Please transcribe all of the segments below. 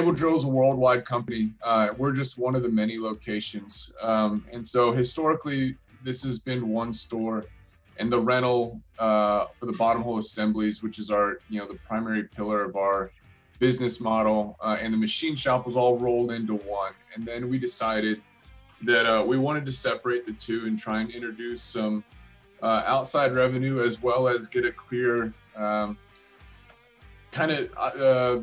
Drill is a worldwide company. Uh, we're just one of the many locations. Um, and so historically, this has been one store and the rental uh, for the bottom hole assemblies, which is our, you know, the primary pillar of our business model, uh, and the machine shop was all rolled into one. And then we decided that uh, we wanted to separate the two and try and introduce some uh, outside revenue as well as get a clear um, kind of uh,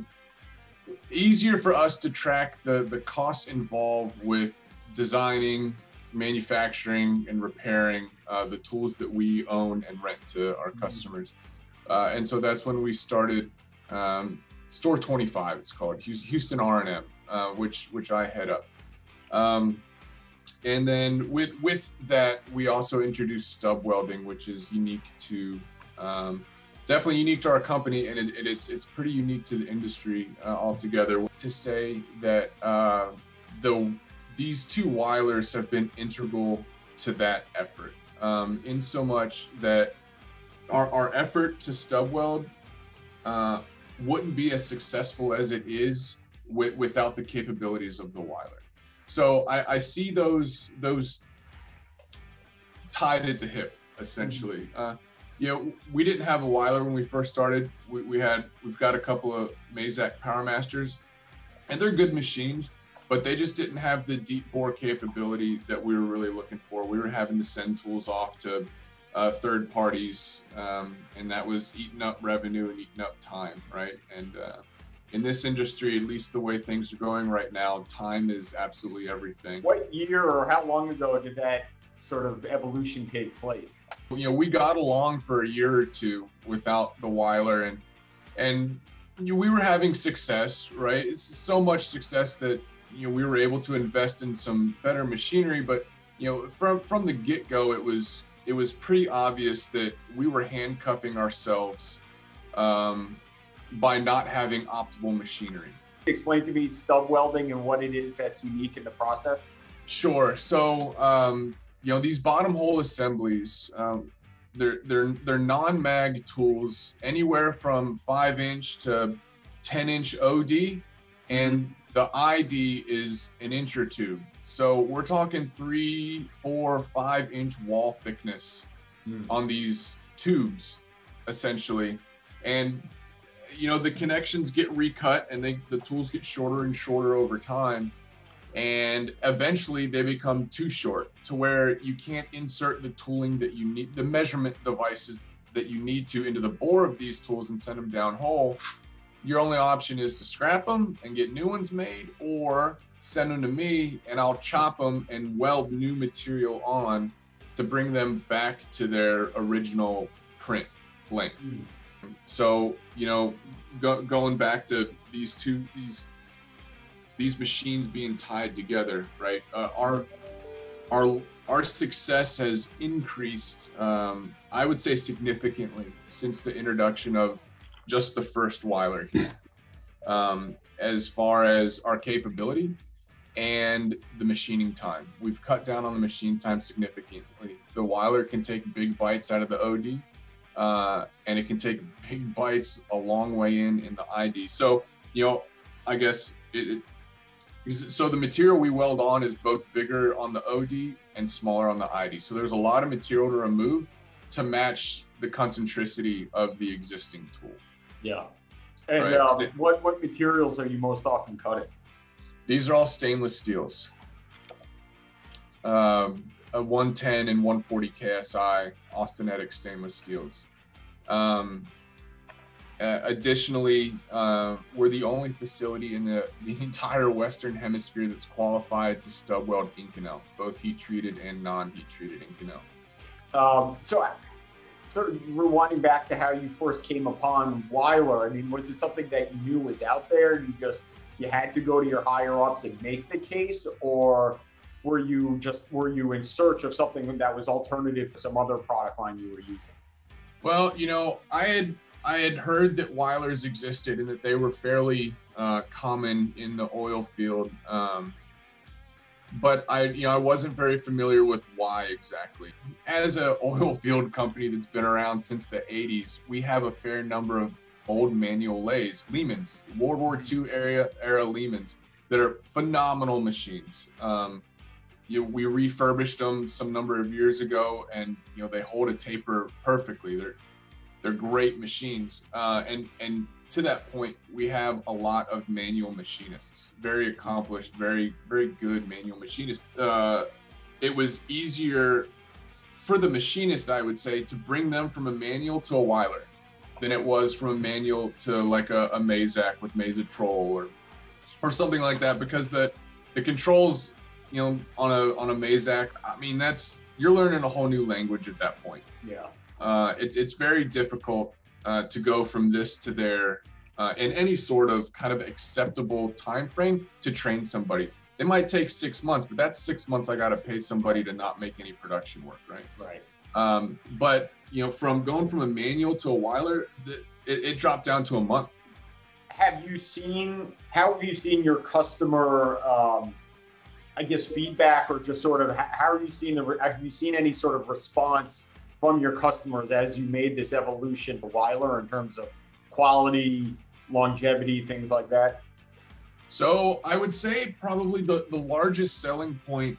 easier for us to track the the costs involved with designing manufacturing and repairing uh, the tools that we own and rent to our mm-hmm. customers. Uh, and so that's when we started um, Store 25. It's called Houston R&M, uh, which which I head up. Um, and then with with that, we also introduced stub welding, which is unique to um, definitely unique to our company, and it, it, it's it's pretty unique to the industry uh, altogether. To say that uh, the these two Weilers have been integral to that effort, um, in so much that our, our effort to stub weld uh, wouldn't be as successful as it is with, without the capabilities of the Weiler. So I, I see those those tied at the hip essentially. Mm-hmm. Uh, you know, we didn't have a Weiler when we first started. We, we had we've got a couple of Mazak Powermasters, and they're good machines but they just didn't have the deep bore capability that we were really looking for. We were having to send tools off to uh, third parties, um, and that was eating up revenue and eating up time, right? And uh, in this industry, at least the way things are going right now, time is absolutely everything. What year or how long ago did that sort of evolution take place? You know, we got along for a year or two without the Weiler, and and you know, we were having success, right? It's so much success that you know we were able to invest in some better machinery but you know from from the get-go it was it was pretty obvious that we were handcuffing ourselves um, by not having optimal machinery explain to me stub welding and what it is that's unique in the process sure so um, you know these bottom hole assemblies um, they're they're they're non-mag tools anywhere from five inch to 10 inch od and the ID is an inch or two. So we're talking three, four, five inch wall thickness mm. on these tubes, essentially. And you know, the connections get recut and they the tools get shorter and shorter over time. And eventually they become too short to where you can't insert the tooling that you need, the measurement devices that you need to into the bore of these tools and send them down hole your only option is to scrap them and get new ones made or send them to me and I'll chop them and weld new material on to bring them back to their original print length. Mm. So, you know, go, going back to these two, these, these machines being tied together, right? Uh, our, our, our success has increased, um, I would say significantly since the introduction of just the first Weiler um, as far as our capability and the machining time. We've cut down on the machine time significantly. The Weiler can take big bites out of the OD, uh, and it can take big bites a long way in in the ID. So, you know, I guess it, it, so the material we weld on is both bigger on the OD and smaller on the ID. So there's a lot of material to remove to match the concentricity of the existing tool. Yeah. And right. um, what what materials are you most often cutting? These are all stainless steels. Um, a 110 and 140 KSI austenitic stainless steels. Um, uh, additionally, uh, we're the only facility in the, the entire Western Hemisphere that's qualified to stub weld Inconel, both heat treated and non heat treated Inconel. Um, so sort of rewinding back to how you first came upon Weiler, I mean, was it something that you knew was out there? You just you had to go to your higher ups and make the case, or were you just were you in search of something that was alternative to some other product line you were using? Well, you know, I had I had heard that Weilers existed and that they were fairly uh, common in the oil field. Um, but I, you know, I wasn't very familiar with why exactly. As an oil field company that's been around since the 80s, we have a fair number of old manual lathes, Lehman's, World War II era era Lehman's that are phenomenal machines. Um, you know, we refurbished them some number of years ago, and you know they hold a taper perfectly. They're they're great machines, uh, and and to that point, we have a lot of manual machinists, very accomplished, very very good manual machinists. Uh, it was easier for the machinist, I would say, to bring them from a manual to a Weiler than it was from a manual to like a, a Mazak with Mazatrol or or something like that because the the controls you know on a on a Mazak I mean that's you're learning a whole new language at that point Yeah. Uh, it's it's very difficult uh, to go from this to there uh, in any sort of kind of acceptable time frame to train somebody. It might take six months but that's six months I got to pay somebody to not make any production work right? Right. um, but you know from going from a manual to a Weiler the, it, it dropped down to a month. Have you seen how have you seen your customer um I guess feedback or just sort of how are you seeing the have you seen any sort of response from your customers as you made this evolution to Weiler in terms of quality, longevity, things like that? So I would say probably the, the largest selling point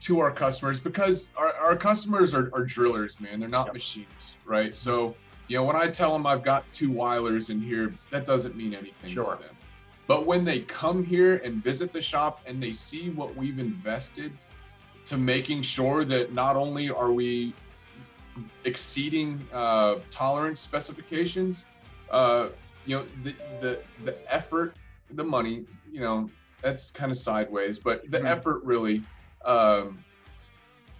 to our customers because our, our customers are, are drillers, man. They're not Yep. machinists, right? So, you know, when I tell them I've got two Weilers in here, that doesn't mean anything Sure. to them. But when they come here and visit the shop and they see what we've invested to making sure that not only are we exceeding uh, tolerance specifications, uh, you know, the, the the effort, the money, you know, that's kind of sideways, but the Mhm. effort really um,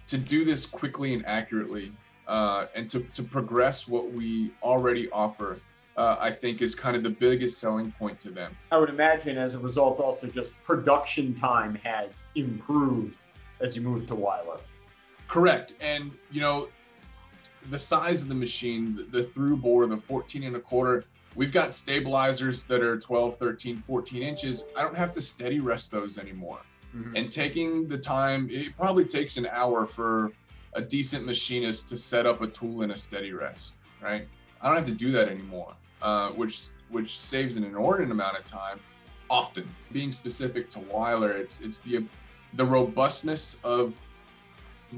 to do this quickly and accurately uh, and to, to progress what we already offer, uh, I think is kind of the biggest selling point to them. I would imagine as a result also just production time has improved as you move to Weiler. Correct. And, you know, the size of the machine, the, the through bore, the 14 and a quarter, we've got stabilizers that are 12, 13, 14 inches. I don't have to steady rest those anymore. And taking the time, it probably takes an hour for a decent machinist to set up a tool in a steady rest, right? I don't have to do that anymore, uh, which which saves an inordinate amount of time. Often, being specific to Weiler, it's it's the the robustness of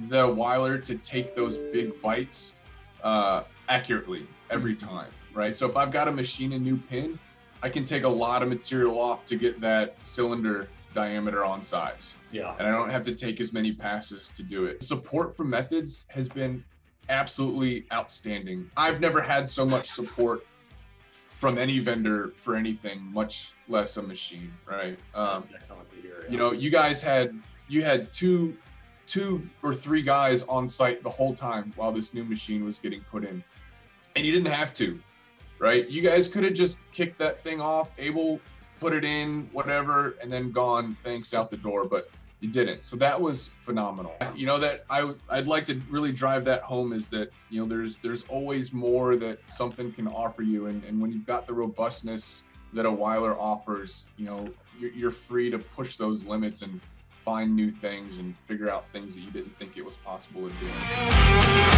the Weiler to take those big bites uh, accurately every time, right? So if I've got to machine a new pin, I can take a lot of material off to get that cylinder diameter on size Yeah. and I don't have to take as many passes to do it. Support from methods has been absolutely outstanding. I've never had so much support from any vendor for anything, much less a machine, right? Um, excellent to hear. you know, you guys had you had two two or three guys on site the whole time while this new machine was getting put in. And you didn't have to, right? You guys could have just kicked that thing off, able put it in, whatever, and then gone, thanks out the door, but you didn't. So that was phenomenal. You know that I I'd like to really drive that home is that, you know, there's there's always more that something can offer you and, and when you've got the robustness that a Weiler offers, you know, you're, you're free to push those limits and find new things and figure out things that you didn't think it was possible to do.